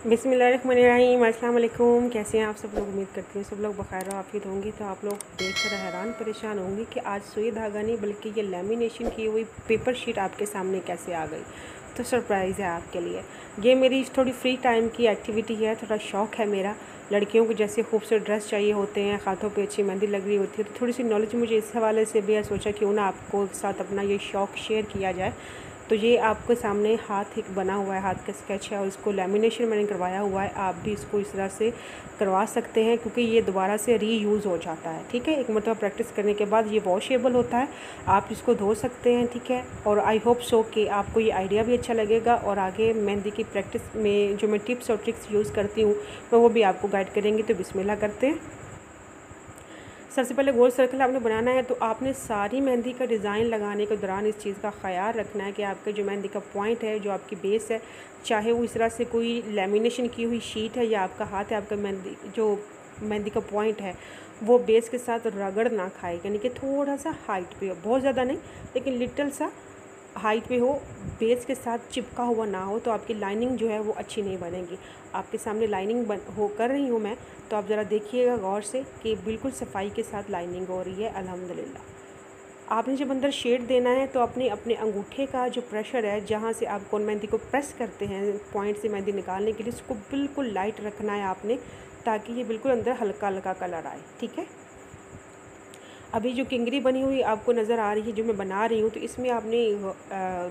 बिसमीम अल्लाम कैसे हैं आप सब लोग? उम्मीद करती हैं सब लोग बखैर आफियत होंगी। तो आप लोग देख कर हैरान, परेशान होंगे कि आज सुई धागा नहीं, बल्कि ये लेमिनेशन की हुई पेपर शीट आपके सामने कैसे आ गई। तो सरप्राइज़ है आपके लिए। ये मेरी थोड़ी फ्री टाइम की एक्टिविटी है, थोड़ा शौक़ है मेरा। लड़कियों को जैसे खूबसूरत ड्रेस चाहिए होते हैं, हाथों पे अच्छी मेहंदी लग रही होती है तो थोड़ी सी नॉलेज मुझे इस हवाले से भी है। सोचा क्यों ना आपको साथ अपना ये शौक़ शेयर किया जाए। तो ये आपके सामने हाथ एक बना हुआ है, हाथ का स्केच है और इसको लेमिनेशन मैंने करवाया हुआ है। आप भी इसको इस तरह से करवा सकते हैं क्योंकि ये दोबारा से री यूज़ हो जाता है, ठीक है? एक मतलब प्रैक्टिस करने के बाद ये वॉशेबल होता है। आप इसको धो सकते हैं, ठीक है? और आई होप सो कि आपको ये आइडिया भी अच्छा लगेगा और आगे मेहंदी की प्रैक्टिस में जो मैं टिप्स और ट्रिक्स यूज़ करती हूँ मैं वो भी आपको गाइड करेंगे। तो बिस्मिल्लाह करते हैं। सबसे पहले गोल सर्कल आपने बनाना है तो आपने सारी मेहंदी का डिज़ाइन लगाने के दौरान इस चीज़ का ख्याल रखना है कि आपके जो मेहंदी का पॉइंट है, जो आपकी बेस है, चाहे वो इस तरह से कोई लेमिनेशन की हुई शीट है या आपका हाथ है, आपका मेहंदी, जो मेहंदी का पॉइंट है, वो बेस के साथ रगड़ ना खाए, यानी कि थोड़ा सा हाइट पे हो। बहुत ज़्यादा नहीं, लेकिन लिटल सा हाइट पे हो बेस के साथ चिपका हुआ ना हो तो आपकी लाइनिंग जो है वो अच्छी नहीं बनेगी। आपके सामने लाइनिंग बन, हो, कर रही हूँ मैं तो आप ज़रा देखिएगा गौर से कि बिल्कुल सफ़ाई के साथ लाइनिंग हो रही है, अल्हम्दुलिल्लाह। आपने जब अंदर शेड देना है तो अपने अपने अंगूठे का जो प्रेशर है, जहाँ से आप कौन मेहंदी को प्रेस करते हैं पॉइंट से मेहंदी निकालने के लिए, उसको बिल्कुल लाइट रखना है आपने, ताकि ये बिल्कुल अंदर हल्का हल्का कलर आए, ठीक है? अभी जो किंगरी बनी हुई आपको नज़र आ रही है, जो मैं बना रही हूँ तो इसमें आपने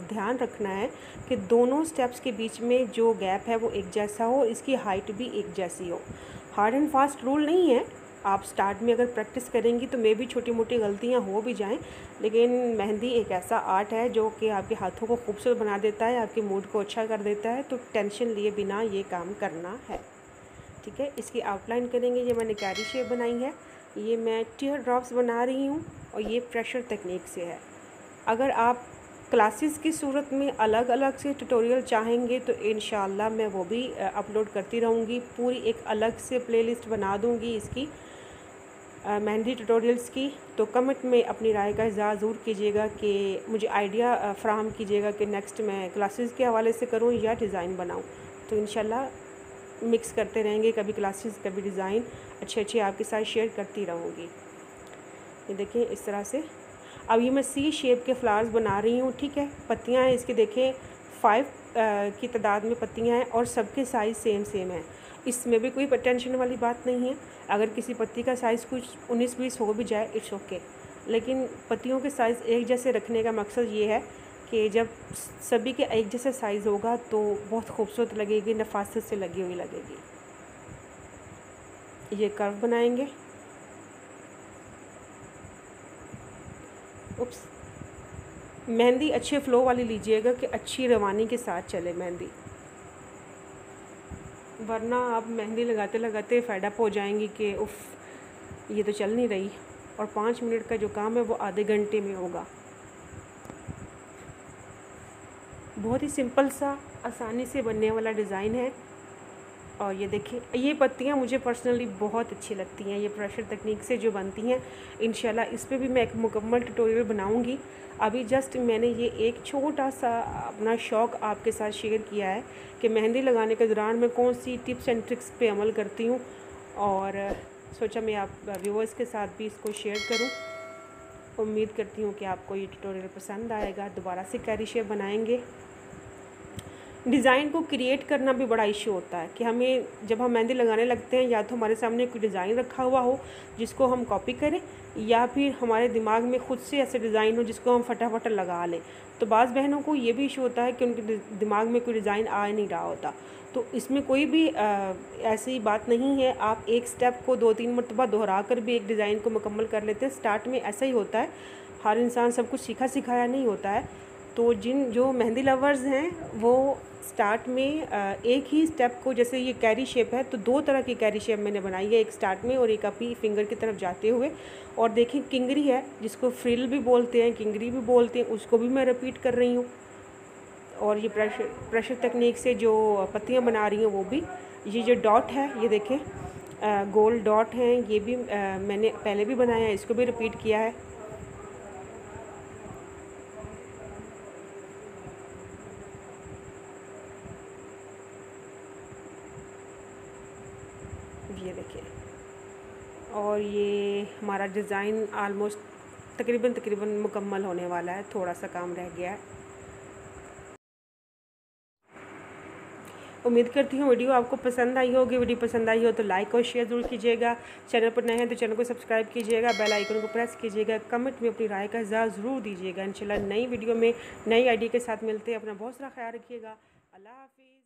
ध्यान रखना है कि दोनों स्टेप्स के बीच में जो गैप है वो एक जैसा हो, इसकी हाइट भी एक जैसी हो। हार्ड एंड फास्ट रूल नहीं है। आप स्टार्ट में अगर प्रैक्टिस करेंगी तो मे भी छोटी मोटी गलतियाँ हो भी जाएँ, लेकिन मेहंदी एक ऐसा आर्ट है जो कि आपके हाथों को खूबसूरत बना देता है, आपके मूड को अच्छा कर देता है तो टेंशन लिए बिना ये काम करना है। ठीक है? इसकी आउटलाइन करेंगे, ये मैंने कैरी शेप बनाई है। ये मैं टीयर ड्रॉप्स बना रही हूँ और ये प्रेशर तकनीक से है। अगर आप क्लासेस की सूरत में अलग अलग से ट्यूटोरियल चाहेंगे तो इन मैं वो भी अपलोड करती रहूँगी। पूरी एक अलग से प्लेलिस्ट बना दूँगी इसकी मेहंदी ट्यूटोरियल्स की। तो कमेंट में अपनी राय का इजहार ज़रूर कीजिएगा कि मुझे आइडिया फ्राहम कीजिएगा कि नेक्स्ट मैं क्लासेस के हवाले से करूँ या डिज़ाइन बनाऊँ। तो इन मिक्स करते रहेंगे, कभी क्लासेस, कभी डिज़ाइन, अच्छे अच्छे आपके साथ शेयर करती रहूँगी। ये देखिए, इस तरह से। अब ये मैं सी शेप के फ्लावर्स बना रही हूँ, ठीक है? पत्तियाँ हैं, इसके देखें फाइव की तादाद में पत्तियाँ हैं और सबके साइज़ सेम सेम है। इसमें भी कोई टेंशन वाली बात नहीं है। अगर किसी पत्ती का साइज़ कुछ उन्नीस, बीस हो भी जाए, इट्स ओके। लेकिन पत्तियों के साइज़ एक जैसे रखने का मकसद ये है कि जब सभी के एक जैसा साइज़ होगा तो बहुत खूबसूरत लगेगी, नफासत से लगी हुई लगेगी। ये कर्व बनाएँगे। उप्स मेहंदी अच्छे फ्लो वाली लीजिएगा कि अच्छी रवानी के साथ चले मेहंदी। वरना आप मेहंदी लगाते लगाते फेडअप हो जाएँगी कि, उफ, ये तो चल नहीं रही। और पाँच मिनट का जो काम है वो आधे घंटे में होगा। बहुत ही सिंपल सा, आसानी से बनने वाला डिज़ाइन है। और ये देखिए, ये पत्तियाँ मुझे पर्सनली बहुत अच्छी लगती हैं। ये प्रेशर तकनीक से जो बनती हैं इन इस पर भी मैं एक मुकम्मल ट्यूटोरियल बनाऊँगी। अभी जस्ट मैंने ये एक छोटा सा अपना शौक़ आपके साथ शेयर किया है कि मेहंदी लगाने के दौरान मैं कौन सी टिप्स एंड ट्रिक्स पे अमल करती हूँ। और सोचा मैं आप व्यूवर्स के साथ भी इसको शेयर करूँ। उम्मीद करती हूँ कि आपको ये ट्यूटोरियल पसंद आएगा। दोबारा से कैरी शेप बनाएँगे। डिज़ाइन को क्रिएट करना भी बड़ा इशू होता है कि हमें जब हम मेहंदी लगाने लगते हैं या तो हमारे सामने कोई डिज़ाइन रखा हुआ हो जिसको हम कॉपी करें या फिर हमारे दिमाग में खुद से ऐसे डिज़ाइन हो जिसको हम फटाफट लगा लें तो बाज़ बहनों को ये भी इशू होता है कि उनके दिमाग में कोई डिज़ाइन आ नहीं रहा होता। तो इसमें कोई भी आ, ऐसी बात नहीं है आप एक स्टेप को दो तीन मरतबा दोहरा कर भी एक डिज़ाइन को मुकम्मल कर लेते हैं। स्टार्ट में ऐसा ही होता है हर इंसान सब कुछ सीखा सिखाया नहीं होता है। तो जिन जो मेहंदी लवर्स हैं वो स्टार्ट में एक ही स्टेप को जैसे ये कैरी शेप है तो दो तरह की कैरी शेप मैंने बनाई है एक स्टार्ट में और एक अपनी फिंगर की तरफ़ जाते हुए। और देखें किंगरी है जिसको फ्रिल भी बोलते हैं किंगरी भी बोलते हैं उसको भी मैं रिपीट कर रही हूँ। और ये प्रेशर प्रेशर तकनीक से जो पत्तियाँ बना रही हैं वो भी ये जो डॉट है ये देखें गोल डॉट हैं ये भी आ, मैंने पहले भी बनाया है इसको भी रिपीट किया है। ये देखिए। और ये हमारा डिज़ाइन आलमोस्ट तकरीबन तकरीबन मुकम्मल होने वाला है थोड़ा सा काम रह गया है। उम्मीद करती हूँ वीडियो आपको पसंद आई होगी। वीडियो पसंद आई हो तो लाइक और शेयर ज़रूर कीजिएगा। चैनल पर नए हैं तो चैनल को सब्सक्राइब कीजिएगा। बेल आइकन को प्रेस कीजिएगा। कमेंट में अपनी राय का इजहार ज़रूर दीजिएगा। इंशाल्लाह नई वीडियो में नई आइडिया के साथ मिलते हैं। अपना बहुत सारा ख्याल रखिएगा। अल्लाह हाफिज़।